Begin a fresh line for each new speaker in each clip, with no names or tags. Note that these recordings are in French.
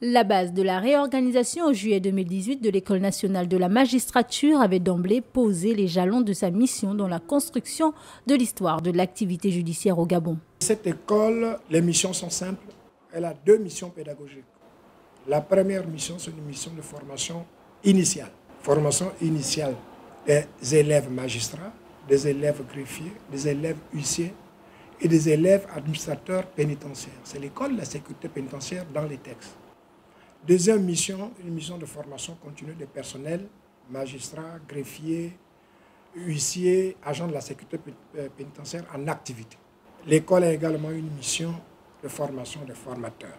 La base de la réorganisation en juillet 2018 de l'École nationale de la magistrature avait d'emblée posé les jalons de sa mission dans la construction de l'histoire de l'activité judiciaire au Gabon.
Cette école, les missions sont simples. Elle a deux missions pédagogiques. La première mission, c'est une mission de formation initiale. Formation initiale des élèves magistrats, des élèves greffiers, des élèves huissiers et des élèves administrateurs pénitentiaires. C'est l'école de la sécurité pénitentiaire dans les textes. Deuxième mission, une mission de formation continue des personnels, magistrats, greffiers, huissiers, agents de la sécurité euh, pénitentiaire en activité. L'école a également une mission de formation des formateurs.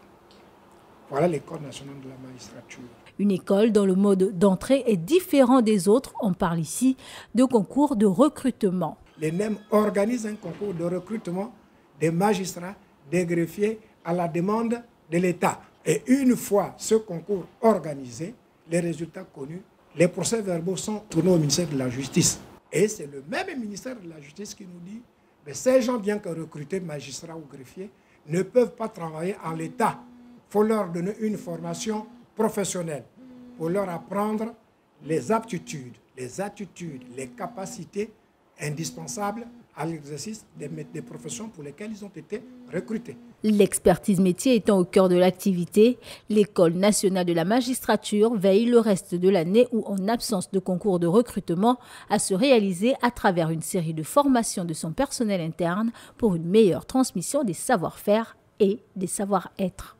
Voilà l'école nationale de la magistrature.
Une école dont le mode d'entrée est différent des autres. On parle ici de concours de recrutement.
Les NEM organisent un concours de recrutement des magistrats, des greffiers à la demande de l'État. Et une fois ce concours organisé, les résultats connus, les procès verbaux sont tournés au ministère de la Justice. Et c'est le même ministère de la Justice qui nous dit que ces gens, bien que recrutés magistrats ou greffiers, ne peuvent pas travailler en l'État. Il faut leur donner une formation professionnelle pour leur apprendre les aptitudes, les attitudes, les capacités indispensables à l'exercice des, professions pour lesquelles ils ont été recrutés.
L'expertise métier étant au cœur de l'activité, l'École nationale de la magistrature veille le reste de l'année ou en absence de concours de recrutement à se réaliser à travers une série de formations de son personnel interne pour une meilleure transmission des savoir-faire et des savoir-être.